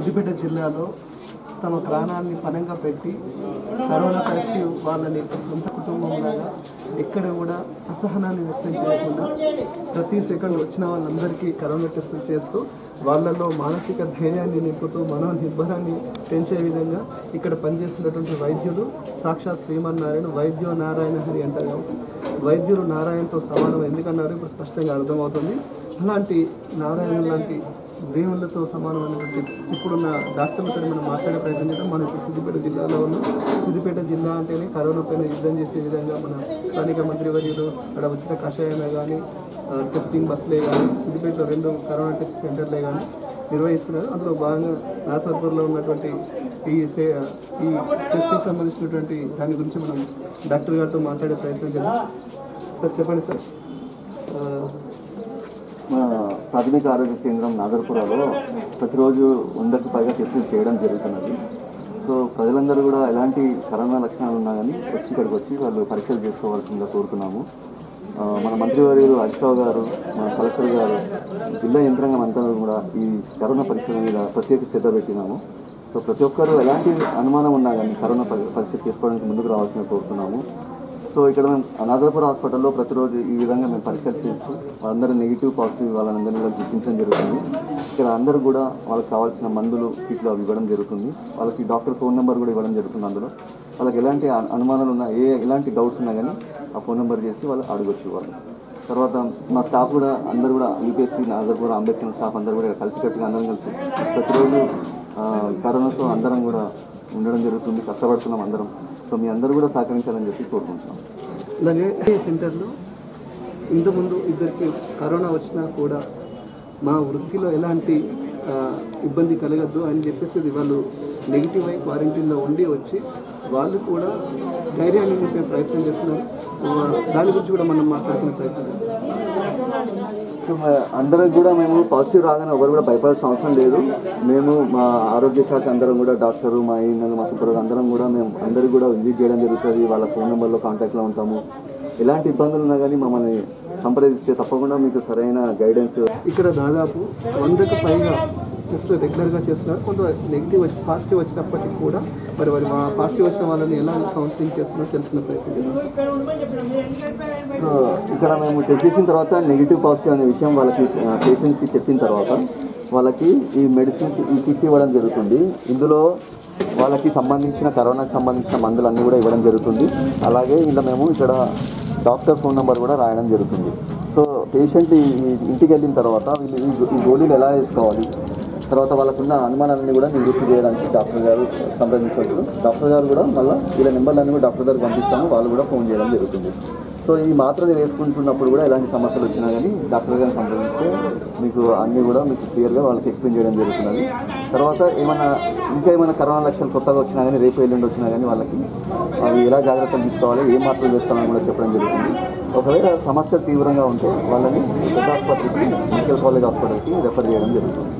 సిద్దిపేట జిల్లాలో తమ ప్రాణాన్ని పనంగా పెట్టి కరోనా పరిస్థితి వాళ్ళని సొంత కుటుంబంలాగా ఎక్కడ కూడా అసహనాన్ని వ్యక్తం చేయకుండా ప్రతి సెకండ్ వచ్చిన వాళ్ళందరికీ కరోనా టెస్టులు చేస్తూ వాళ్ళలో మానసిక ధైర్యాన్ని నింపుతూ మనోనిర్భరాన్ని పెంచే విధంగా ఇక్కడ పనిచేస్తున్నటువంటి వైద్యులు సాక్షాత్ శ్రీమన్నారాయణ వైద్యో నారాయణ హరి అంటారు. వైద్యులు నారాయణతో సమానం ఎందుకన్నారు? ఇప్పుడు స్పష్టంగా అర్థమవుతుంది. అలాంటి నారాయణ లాంటి దేవుళ్ళతో సమానమైనటువంటి ఇప్పుడున్న డాక్టర్లతో మనం మాట్లాడే ప్రయత్నం చేద్దాం. మనం ఇప్పుడు సిద్దిపేట జిల్లాలో ఉన్నాం. సిద్దిపేట జిల్లా అంటేనే కరోనా పైన యుద్ధం చేసే విధంగా మన స్థానిక మంత్రి వర్యులు అక్కడ ఉచిత కషాయమే కానీ టెస్టింగ్ బస్సులే కానీ సిద్దిపేటలో రెండు కరోనా టెస్ట్ సెంటర్లే కానీ నిర్వహిస్తున్నారు. అందులో భాగంగా నాసర్పూర్లో ఉన్నటువంటి ఈ సే ఈ టెస్టింగ్ సంబంధించినటువంటి దాని గురించి మనం డాక్టర్ గారితో మాట్లాడే ప్రయత్నం చేద్దాం. సార్ చెప్పండి సార్. ప్రాథమిక ఆరోగ్య కేంద్రం నాగర్పురాలో ప్రతిరోజు వందకు పైగా టెస్టులు చేయడం జరుగుతున్నది. సో ప్రజలందరూ కూడా ఎలాంటి కరోనా లక్షణాలు ఉన్నా కానీ వచ్చి ఇక్కడికి వచ్చి వాళ్ళు పరీక్షలు చేసుకోవాల్సిందిగా కోరుతున్నాము. మన మంత్రివర్యులు హరీష్రావు గారు మన కలెక్టర్ గారు జిల్లా యంత్రాంగం అంతా కూడా ఈ కరోనా పరీక్షల మీద ప్రత్యేక శ్రద్ధ పెట్టినాము. సో ప్రతి ఒక్కరూ ఎలాంటి అనుమానం ఉన్నా కానీ కరోనా పరి- పరీక్ష చేసుకోవడానికి ముందుకు రావాల్సిన కోరుతున్నాము. సో ఇక్కడ మేము అనాథపురం హాస్పిటల్లో ప్రతిరోజు ఈ విధంగా మేము పరీక్షలు చేస్తూ వాళ్ళందరూ నెగిటివ్ పాజిటివ్ వాళ్ళందరినీ కూడా గుర్తించడం జరుగుతుంది. ఇక్కడ అందరూ కూడా వాళ్ళకి కావాల్సిన మందులు కిట్లు అవి ఇవ్వడం జరుగుతుంది. వాళ్ళకి డాక్టర్ ఫోన్ నెంబర్ కూడా ఇవ్వడం జరుగుతుంది అందులో. వాళ్ళకి ఎలాంటి అనుమానాలు ఉన్నా ఏ ఎలాంటి డౌట్స్ ఉన్నా కానీ ఆ ఫోన్ నెంబర్ చేసి వాళ్ళు అడగొచ్చు వాళ్ళు. తర్వాత మా స్టాఫ్ కూడా అందరూ కూడా యూపీఎస్సీ నాగర్పూర్ అంబేద్కర్ స్టాఫ్ అందరూ కూడా కలిసికట్టుగా అందరం కలిసి ప్రతిరోజు కరోనాతో అందరం కూడా ఉండడం జరుగుతుంది. కష్టపడుతున్నాం అందరం. సో మీ అందరూ కూడా సహకరించాలని చెప్పి కోరుకుంటున్నాం. అలాగే సెంటర్లో ఇంతకుముందు ఇద్దరికి కరోనా వచ్చినా కూడా మా వృత్తిలో ఎలాంటి ఇబ్బంది కలగద్దు అని చెప్పేసి ఇది వాళ్ళు నెగిటివ్ అయి క్వారంటైన్లో ఉండి వచ్చి వాళ్ళు కూడా ధైర్యాన్ని నింపే ప్రయత్నం చేస్తున్నారు. దాని గురించి కూడా మనం మాట్లాడుకునే ప్రయత్నం అందరికి కూడా మేము పాజిటివ్ రాగానే ఎవరు కూడా భయపడాల్సిన అవసరం లేదు. మేము మా ఆరోగ్య శాఖ అందరం కూడా డాక్టరు మా ఈయనలు మా సూపర్ అందరం కూడా మేము అందరికి కూడా విజిట్ చేయడం జరుగుతుంది. వాళ్ళ ఫోన్ నెంబర్లో కాంటాక్ట్లో ఉంటాము. ఎలాంటి ఇబ్బందులు ఉన్నా కానీ మమ్మల్ని సంప్రదిస్తే తప్పకుండా మీకు సరైన గైడెన్స్ ఇక్కడ దాదాపు వందకు పైగా టెస్టులు రెగ్యులర్గా చేస్తున్నారు. కొంత నెగిటివ్ వచ్చి పాజిటివ్ వచ్చినప్పటికీ కూడా మరి వారి మా పాజిటివ్ వచ్చిన వాళ్ళని ఎలా కౌన్సిలింగ్ చేస్తున్నారో తెలుసుకునే ప్రయత్నం సో ఇక్కడ మేము టెస్ట్ చేసిన తర్వాత నెగిటివ్ పాజిటివ్ అనే విషయం వాళ్ళకి పేషెంట్స్కి చెప్పిన తర్వాత వాళ్ళకి ఈ మెడిసిన్స్ ఈ కిట్ ఇవ్వడం జరుగుతుంది. ఇందులో వాళ్ళకి సంబంధించిన కరోనాకి సంబంధించిన మందులన్నీ కూడా ఇవ్వడం జరుగుతుంది. అలాగే ఇలా మేము ఇక్కడ డాక్టర్ ఫోన్ నెంబర్ కూడా రాయడం జరుగుతుంది. సో పేషెంట్ ఈ ఇంటికి వెళ్ళిన తర్వాత వీళ్ళు ఈ గో- ఈ గోళీలు ఎలా వేసుకోవాలి? తర్వాత వాళ్ళకున్న అనుమానాలన్నీ కూడా నివృత్తి చేయడానికి డాక్టర్ గారు సంప్రదించవచ్చు డాక్టర్ గారు కూడా మళ్ళీ వీళ్ళ నెంబర్లన్నీ కూడా డాక్టర్ గారు పంపిస్తాము. వాళ్ళు కూడా ఫోన్ చేయడం జరుగుతుంది. సో ఈ మాత్రలు వేసుకుంటున్నప్పుడు కూడా ఎలాంటి సమస్యలు వచ్చినా కానీ డాక్టర్ గారిని సంప్రదిస్తే మీకు అన్నీ కూడా మీకు క్లియర్గా వాళ్ళకి ఎక్స్ప్లెయిన్ చేయడం జరుగుతున్నది. తర్వాత ఏమైనా ఇంకా ఏమైనా కరోనా లక్షణాలు కొత్తగా వచ్చినా కానీ రేపు ఎల్లుండి వచ్చినా కానీ వాళ్ళకి అవి ఎలా జాగ్రత్తలు తీసుకోవాలి ఏ మాత్రలు వేసుకోవాలని కూడా చెప్పడం జరుగుతుంది. ఒకవేళ సమస్య తీవ్రంగా ఉంటే వాళ్ళని పెద్ద ఆసుపత్రికి మెడికల్ కాలేజ్ హాస్పిటల్కి రెఫర్ చేయడం జరుగుతుంది.